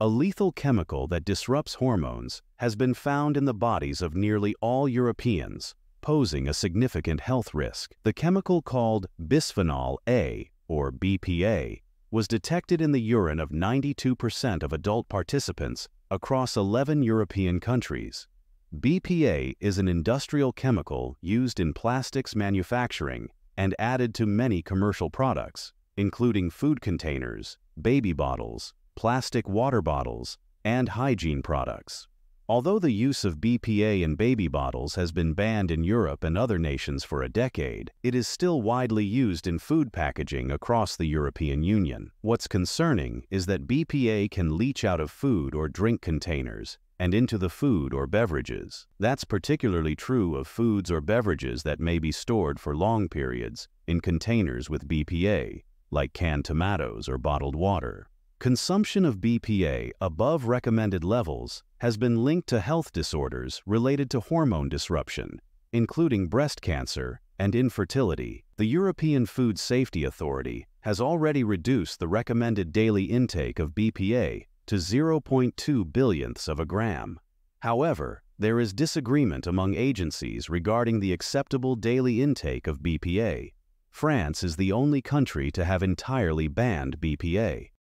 A lethal chemical that disrupts hormones has been found in the bodies of nearly all Europeans, posing a significant health risk. The chemical called bisphenol A, or BPA, was detected in the urine of 92% of adult participants across 11 European countries. BPA is an industrial chemical used in plastics manufacturing and added to many commercial products, including food containers, baby bottles, plastic water bottles, and hygiene products. Although the use of BPA in baby bottles has been banned in Europe and other nations for a decade, it is still widely used in food packaging across the European Union. What's concerning is that BPA can leach out of food or drink containers and into the food or beverages. That's particularly true of foods or beverages that may be stored for long periods in containers with BPA, like canned tomatoes or bottled water. Consumption of BPA above recommended levels has been linked to health disorders related to hormone disruption, including breast cancer and infertility. The European Food Safety Authority has already reduced the recommended daily intake of BPA to 0.2 billionths of a gram. However, there is disagreement among agencies regarding the acceptable daily intake of BPA. France is the only country to have entirely banned BPA.